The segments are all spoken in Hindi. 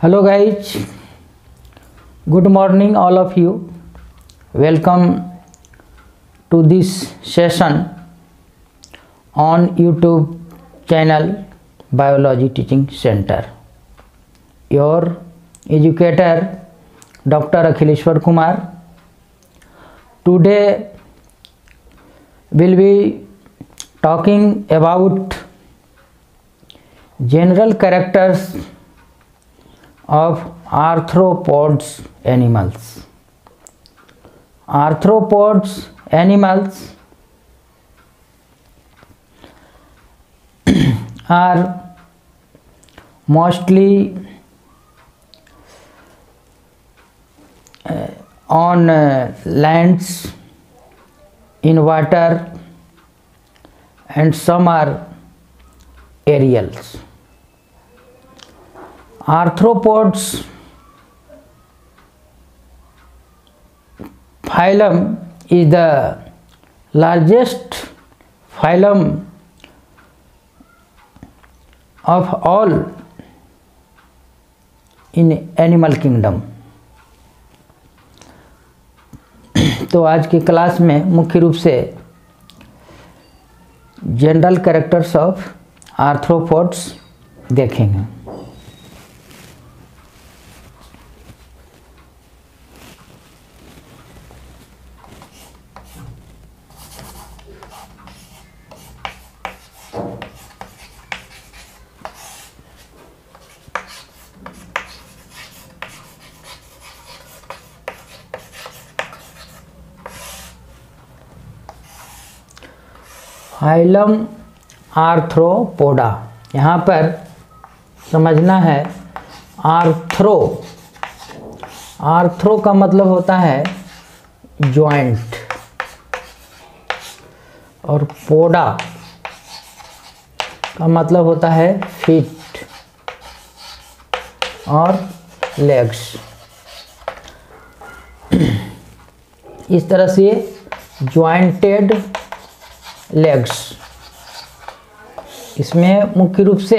Hello guys, good morning all of you. Welcome to this session on YouTube channel Biology Teaching Center. Your educator Dr. Akhileshwar Kumar. Today we'll be talking about general characters of arthropods animals arthropods animals are mostly uh, on uh, lands in water and some are aerials arthropods phylum is the largest phylum of all in animal kingdom तो आज की क्लास में मुख्य रूप से जनरल कैरेक्टर्स ऑफ आर्थ्रोपोड्स देखेंगे हाइलम आर्थ्रोपोडा यहाँ पर समझना है आर्थ्रो आर्थ्रो का मतलब होता है जॉइंट और पोडा का मतलब होता है फीट और लेग्स इस तरह से ज्वाइंटेड लेग्स इसमें मुख्य रूप से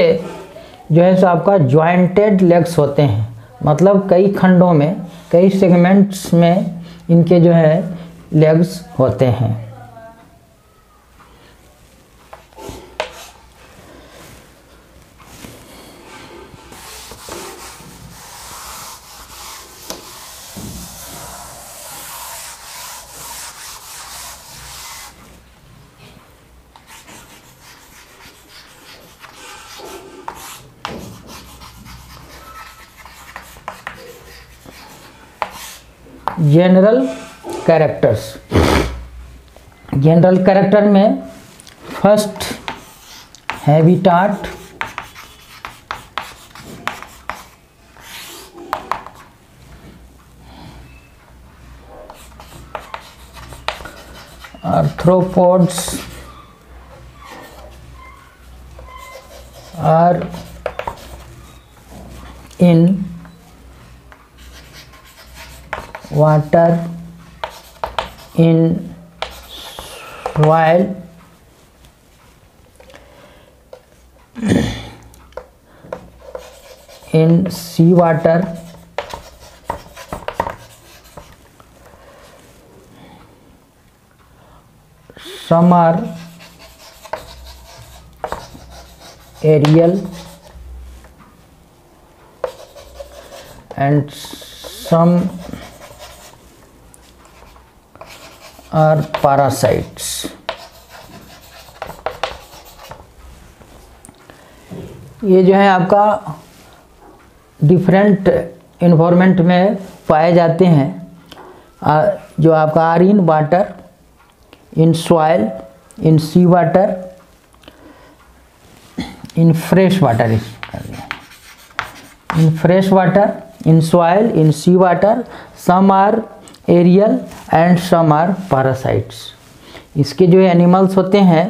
जो है सो आपका ज्वाइंटेड लेग्स होते हैं मतलब कई खंडों में कई सेगमेंट्स में इनके जो है लेग्स होते हैं जनरल कैरेक्टर्स जनरल कैरेक्टर में first habitat arthropods are in water in soil in seawater some are aerial and some are parasites ये जो है आपका डिफरेंट इन्वामेंट में पाए जाते हैं जो आपका are in water in soil in sea water in fresh water in fresh water in soil in sea water some are aerial and some are parasites इसके जो एनिमल्स होते हैं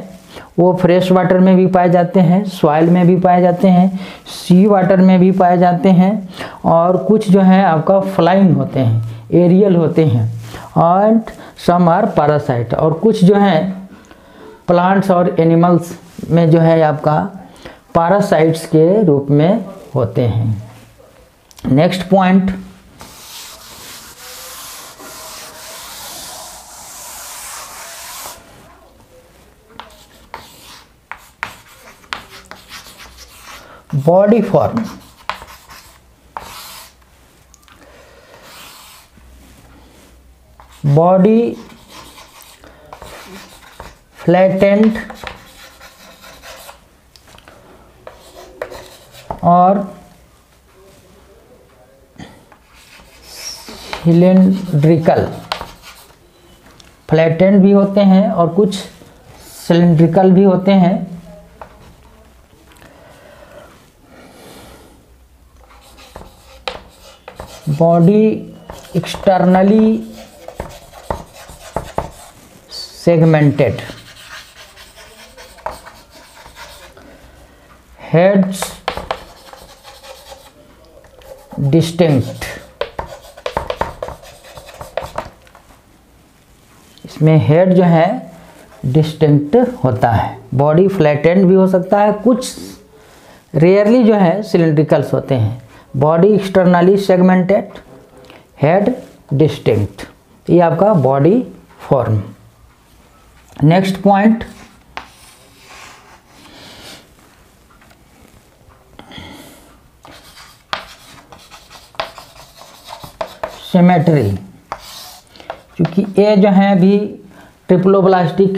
वो फ्रेश वाटर में भी पाए जाते हैं सॉइल में भी पाए जाते हैं सी वाटर में भी पाए जाते हैं और कुछ जो है आपका फ्लाइंग होते हैं एरियल होते हैं एंड सम आर पैरासाइट और कुछ जो हैं प्लांट्स और एनिमल्स में जो है आपका पैरासाइट्स के रूप में होते हैं next point body form body flattened और सिलेंड्रिकल फ्लैटेंड भी होते हैं और कुछ सिलेंड्रिकल भी होते हैं body externally segmented heads distinct इसमें हेड जो है डिस्टिंक्ट होता है बॉडी फ्लैटेंड भी हो सकता है कुछ रेयरली जो है सिलेंड्रिकल्स होते हैं body externally segmented head distinct ये आपका body form next point symmetry क्योंकि ये जो हैं भी ट्रिपलोब्लास्टिक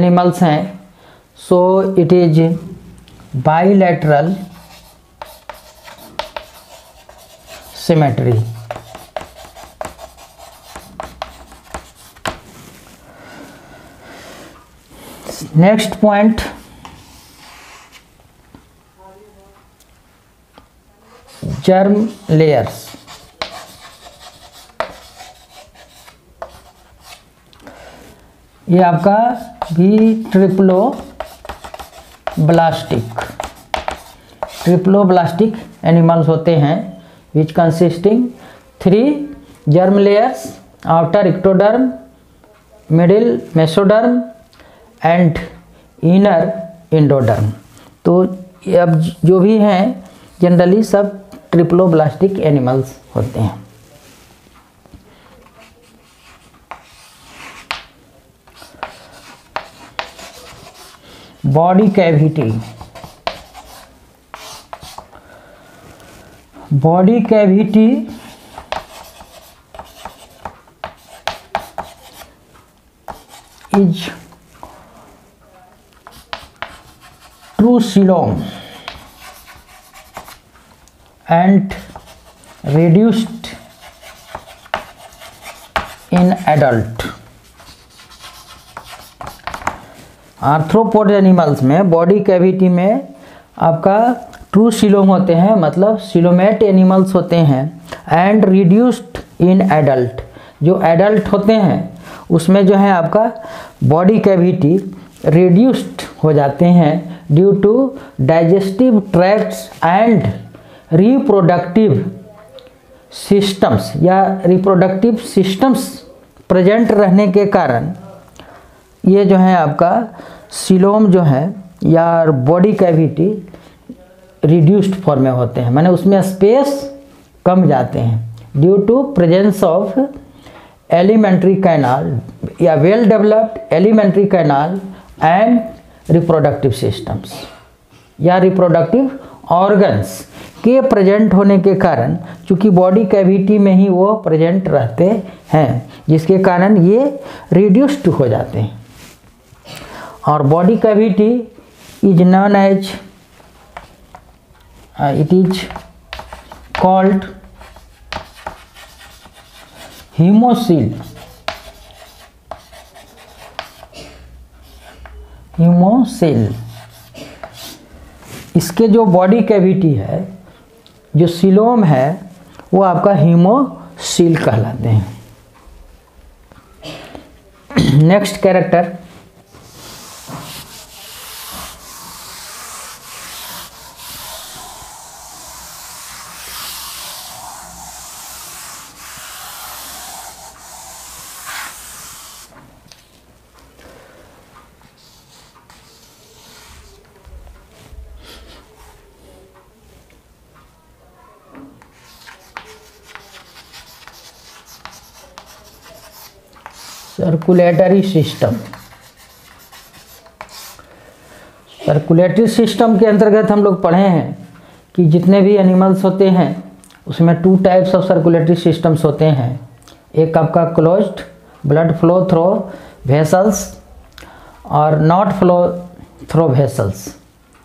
एनिमल्स हैं so it is bilateral symmetry next point germ layers ये आपका भी ट्रिपलो ब्लास्टिक ट्रिप्लो ब्लास्टिक एनिमल्स होते हैं which consisting three germ layers outer ectoderm middle mesoderm and inner endoderm तो अब जो भी हैं जनरली सब ट्रिपलो ब्लास्टिक एनिमल्स होते हैं body cavity body cavity is true coelom and reduced in adult arthropod animals में बॉडी कैविटी में आपका ट्रू सिलोम होते हैं मतलब सिलोमेट एनिमल्स होते हैं एंड रिड्यूस्ड इन एडल्ट जो एडल्ट होते हैं उसमें जो है आपका बॉडी कैविटी रिड्यूस्ड हो जाते हैं due to digestive tracts and reproductive systems या रिप्रोडक्टिव सिस्टम्स प्रेजेंट रहने के कारण ये जो है आपका सिलोम जो है या बॉडी कैविटी रिड्यूस्ड फॉर्म में होते हैं मैंने उसमें स्पेस कम जाते हैं due to presence of alimentary canal या well developed alimentary canal and reproductive systems या रिप्रोडक्टिव ऑर्गन्स के प्रेजेंट होने के कारण चूँकि बॉडी कैविटी में ही वो प्रेजेंट रहते हैं जिसके कारण ये रिड्यूस्ड हो जाते हैं और body cavity is known as it is called haemocoel haemocoel इसके जो बॉडी कैविटी है जो सिलोम है वो आपका हीमोसील कहलाते हैं next character circulatory system circulatory system के अंतर्गत हम लोग पढ़े हैं कि जितने भी एनिमल्स होते हैं उसमें two types of circulatory systems होते हैं एक आपका closed blood flow through vessels और नॉट फ्लो थ्रो वेसल्स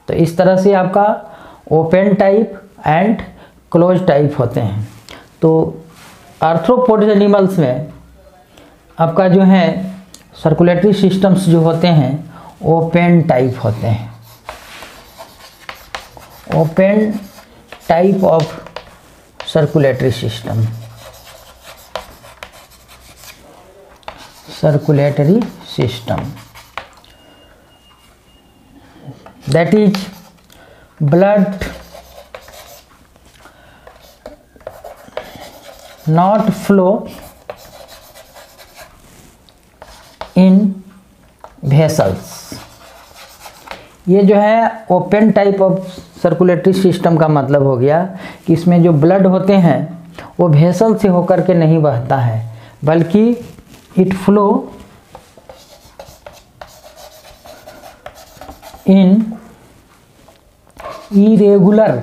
तो इस तरह से आपका open type and close type होते हैं तो आर्थ्रोपोड एनिमल्स में आपका जो है सर्कुलेटरी सिस्टम्स जो होते हैं ओपन टाइप होते हैं open type of circulatory system circulatory system that is blood not flow in vessels ये जो है open type of circulatory system का मतलब हो गया कि इसमें जो ब्लड होते हैं वो भेसल से होकर के नहीं बहता है बल्कि it flow in irregular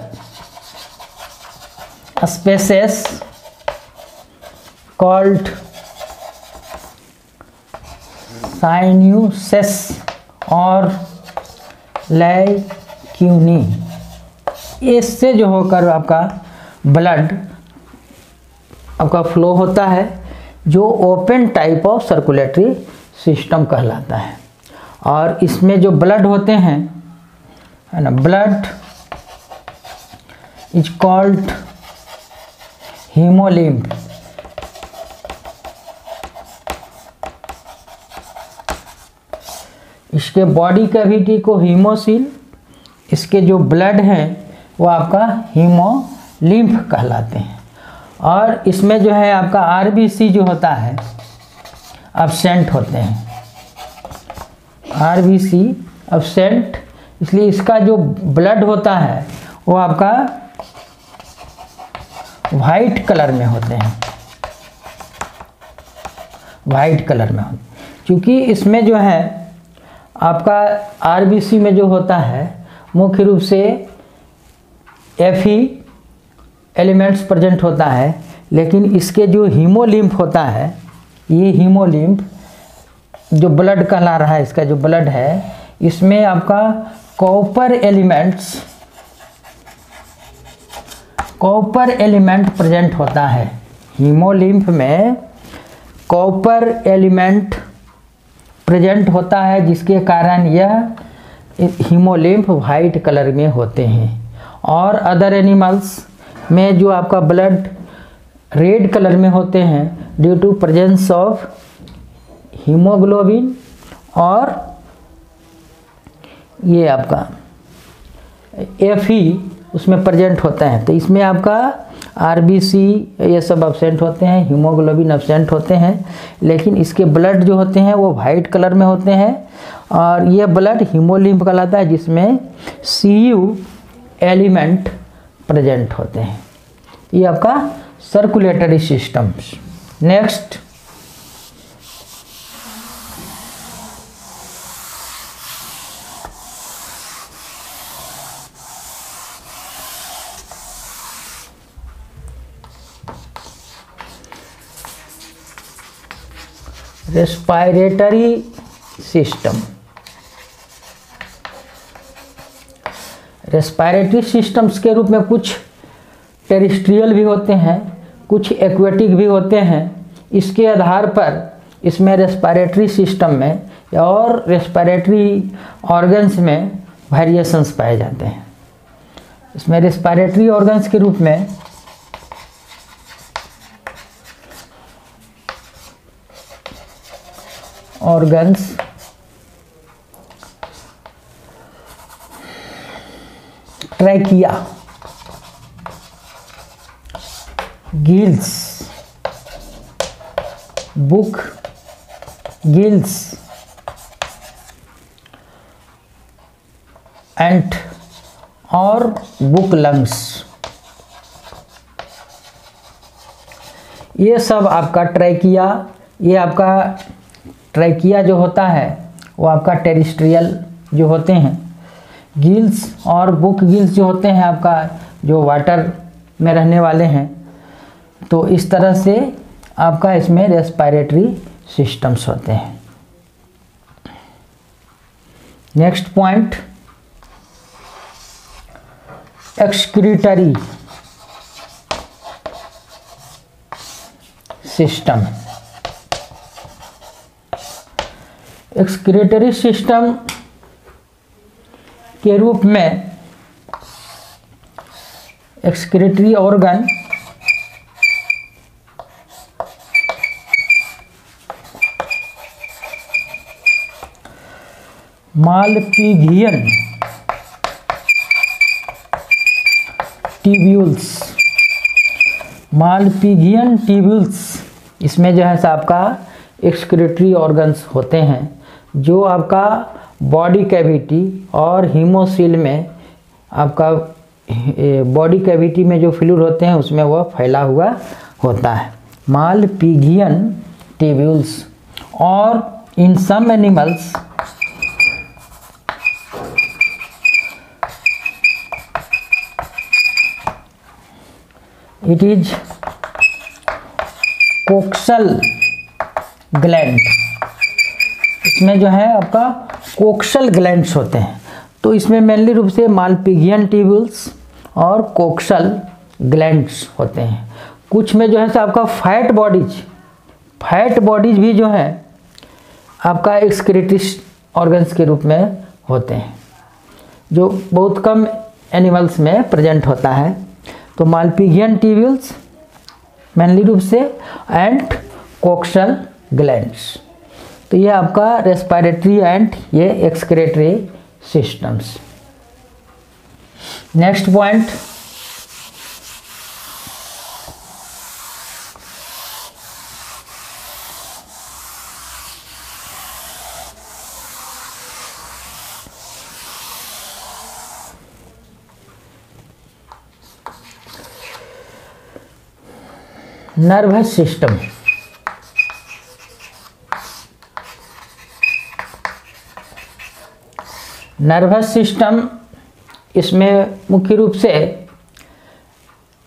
spaces called sinuses और लैक्यूनी इससे जो होकर आपका ब्लड आपका फ्लो होता है जो open type of circulatory system कहलाता है और इसमें जो ब्लड होते हैं है ना ब्लड इज कॉल्ड हीमोलिम्फ इसके बॉडी कैविटी को हीमोसील इसके जो ब्लड हैं वो आपका हीमोलिम्फ कहलाते हैं और इसमें जो है आपका आरबीसी जो होता है अपसेंट होते हैं आरबीसी अपसेंट इसलिए इसका जो ब्लड होता है वो आपका वाइट कलर में होते हैं वाइट कलर में होते क्योंकि इसमें जो है आपका आरबीसी में जो होता है मुख्य रूप से एफ ही एलिमेंट्स प्रेजेंट होता है लेकिन इसके जो हीमोलिम्फ होता है ये हीमोलिम्फ जो ब्लड कहला रहा है इसका जो ब्लड है इसमें आपका copper elements copper element present होता है हीमोलिम्फ में कॉपर एलिमेंट प्रेजेंट होता है जिसके कारण यह हीमोलिम्फ वाइट कलर में होते हैं और अदर एनिमल्स में जो आपका ब्लड रेड कलर में होते हैं due to presence of haemoglobin और ये आपका एफ ही e उसमें प्रेजेंट होता है तो इसमें आपका आर ये सब अब्सेंट होते हैं हीमोग्लोबिन अब्सेंट होते हैं लेकिन इसके ब्लड जो होते हैं वो वाइट कलर में होते हैं और ये ब्लड हीमोलिम्फ कहलाता है जिसमें सी यू एलिमेंट प्रजेंट होते हैं ये आपका circulatory systems next respiratory system respiratory systems के रूप में कुछ टेरिस्ट्रियल भी होते हैं कुछ एक्वेटिक भी होते हैं इसके आधार पर इसमें रेस्पायरेटरी सिस्टम में और रेस्पायरेटरी ऑर्गन्स में वेरिएशंस पाए जाते हैं इसमें रेस्पायरेटरी ऑर्गन्स के रूप में organs trachea gills book gills and or book lungs ये सब आपका ट्रैकिया ये आपका ट्रैकिया जो होता है वो आपका टेरिस्ट्रियल जो होते हैं गिल्स और बुक गिल्स जो होते हैं आपका जो वाटर में रहने वाले हैं तो इस तरह से आपका इसमें रेस्पायरेटरी सिस्टम्स होते हैं next point excretory system excretory system के रूप में excretory organ Malpighian tubules Malpighian tubules इसमें जो है आपका एक्सक्रेटरी ऑर्गन्स होते हैं जो आपका बॉडी कैविटी और हीमोसील में आपका बॉडी कैविटी में जो फ्लूड होते हैं उसमें वह फैला हुआ होता है पीघियन टेब्यूल्स और in some animals it is coxal gland इसमें जो है आपका कोक्शल ग्लैंड्स होते हैं तो इसमें मेनली रूप से मालपिगियन ट्यूबल्स और कोक्शल ग्लैंड्स होते हैं कुछ में जो है आपका फैट बॉडीज फैट बॉडीज भी जो है आपका एक्सक्रिटिस ऑर्गन्स के रूप में होते हैं जो बहुत कम एनिमल्स में प्रेजेंट होता है तो मालपिगियन ट्यूबल्स मेनली रूप से एंड कोक्सल ग्लैंड्स तो ये आपका रेस्पायरेटरी एंड ये excretory systems next point nervous system nervous system इसमें मुख्य रूप से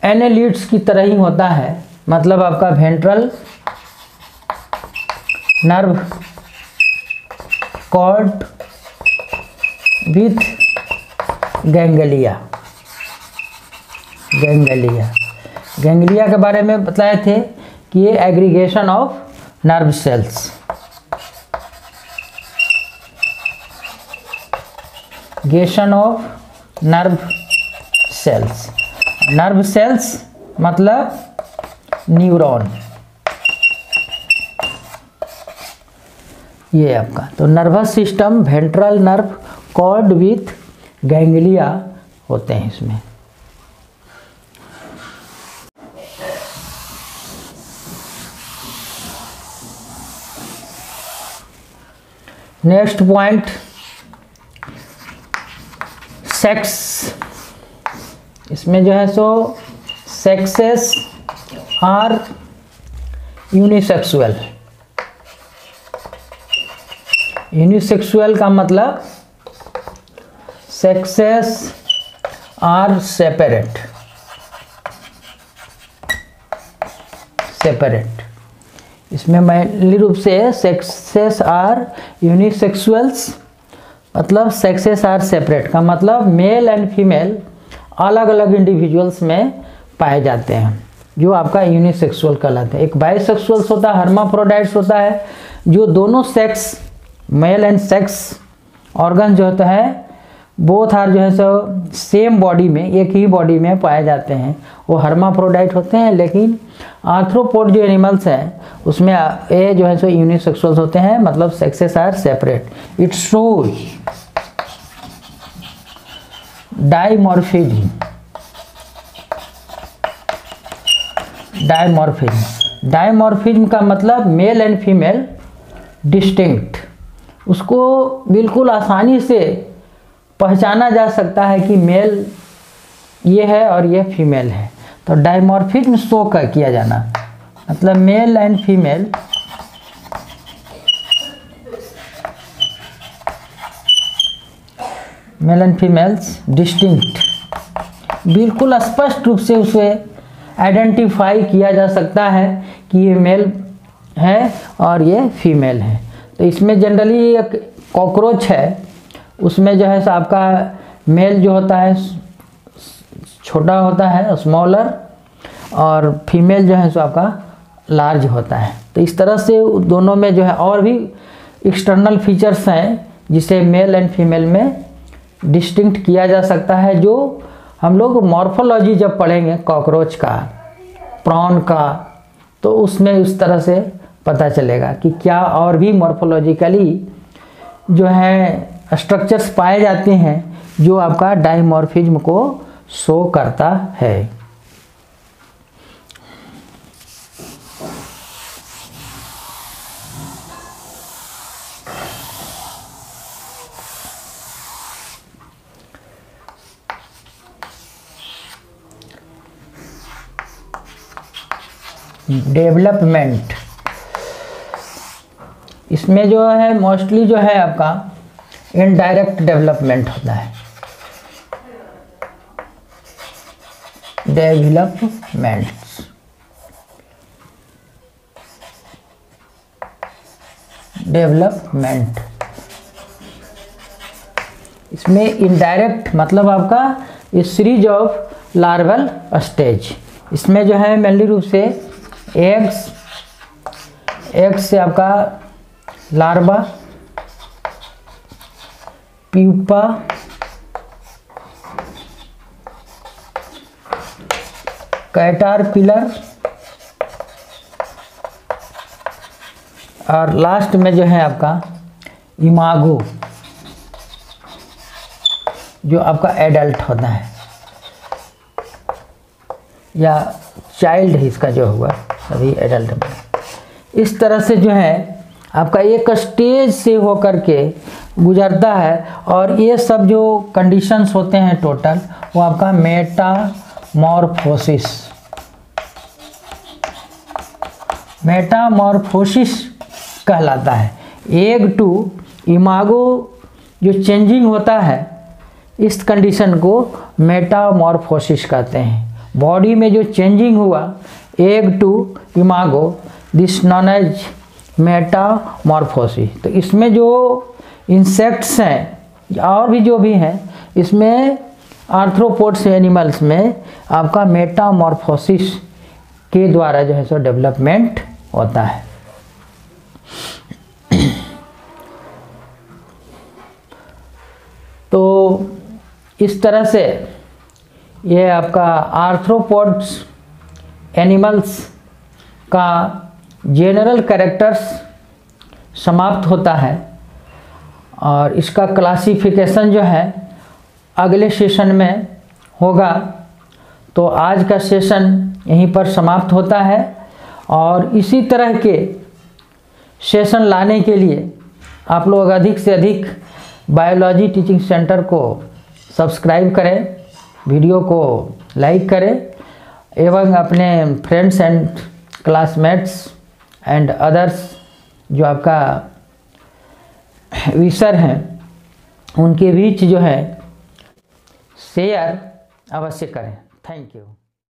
एनेलिट्स की तरह ही होता है मतलब आपका ventral nerve cord with ganglia ganglia ganglia के बारे में बताए थे कि ये aggregation of nerve cells गेशन of nerve cells nerve cells मतलब न्यूरॉन ये आपका तो nervous system ventral nerve cord with ganglia होते हैं इसमें नेक्स्ट पॉइंट सेक्स इसमें जो है so sexes are unisexual unisexual का मतलब सेक्सेस आर सेपरेट सेपरेट इसमें मैं रूप से सेक्सेस आर यूनिसेक्सुअल्स मतलब सेक्सेस आर सेपरेट का मतलब मेल एंड फीमेल अलग अलग इंडिविजुअल्स में पाए जाते हैं जो आपका यूनिसेक्सुअल कहलाते हैं एक बायोसेक्सुअल्स होता है हर्माप्रोडाइट्स होता है जो दोनों sex male and sex organ जो होता है बोथ आर जो है सो सेम बॉडी में एक ही बॉडी में पाए जाते हैं वो हर्माप्रोडाइट होते हैं लेकिन आर्थ्रोपोड जो एनिमल्स हैं उसमें ए जो है सो यूनिसेक्सुअल्स होते हैं मतलब sexes are separate it's shows dimorphism dimorphism dimorphism का मतलब मेल एंड फीमेल डिस्टिंक्ट उसको बिल्कुल आसानी से पहचाना जा सकता है कि मेल ये है और ये फीमेल है तो डाइमॉर्फिज्म शो का किया जाना मतलब male and female male and females distinct बिल्कुल स्पष्ट रूप से उसे आइडेंटिफाई किया जा सकता है कि ये मेल है और ये फीमेल है तो इसमें जनरली एक कॉकरोच है उसमें जो है आपका मेल जो होता है छोटा होता है स्मॉलर और फीमेल जो है सो आपका लार्ज होता है तो इस तरह से दोनों में जो है और भी एक्सटर्नल फीचर्स हैं जिसे मेल एंड फीमेल में डिस्टिंक्ट किया जा सकता है जो हम लोग मॉर्फोलॉजी जब पढ़ेंगे कॉकरोच का प्रॉन का तो उसमें उस तरह से पता चलेगा कि क्या और भी मॉर्फोलॉजिकली जो है स्ट्रक्चर्स पाए जाते हैं जो आपका डाइमॉर्फिज्म को शो करता है डेवलपमेंट इसमें जो है मोस्टली जो है आपका इनडायरेक्ट डेवलपमेंट होता है डेवलपमेंट डेवलपमेंट इसमें इनडायरेक्ट मतलब आपका सीरीज ऑफ लार्वल स्टेज इसमें जो है मेनली रूप से एग्स एग्स से आपका लार्वा प्यूपा कैटार पिलर और लास्ट में जो है आपका इमागो जो आपका एडल्ट होता है या चाइल्ड इसका जो हुआ अभी एडल्ट में इस तरह से जो है आपका एक स्टेज से होकर के गुजरता है और ये सब जो कंडीशंस होते हैं टोटल वो आपका मेटामॉर्फोसिस मेटामॉर्फोसिस कहलाता है एग टू इमागो जो चेंजिंग होता है इस कंडीशन को मेटामॉर्फोसिस कहते हैं बॉडी में जो चेंजिंग हुआ egg to imago this known as metamorphosis तो इसमें जो इंसेक्ट्स हैं और भी जो भी हैं इसमें आर्थ्रोपोड्स एनिमल्स में आपका मेटामॉर्फोसिस के द्वारा जो है सो डेवलपमेंट होता है तो इस तरह से ये आपका आर्थ्रोपोड्स एनिमल्स का जनरल कैरेक्टर्स समाप्त होता है और इसका क्लासिफिकेशन जो है अगले सेशन में होगा तो आज का सेशन यहीं पर समाप्त होता है और इसी तरह के सेशन लाने के लिए आप लोग अधिक से अधिक बायोलॉजी टीचिंग सेंटर को सब्सक्राइब करें वीडियो को लाइक करें एवं अपने friends and classmates and others जो आपका विसर हैं उनके बीच जो है शेयर अवश्य करें थैंक यू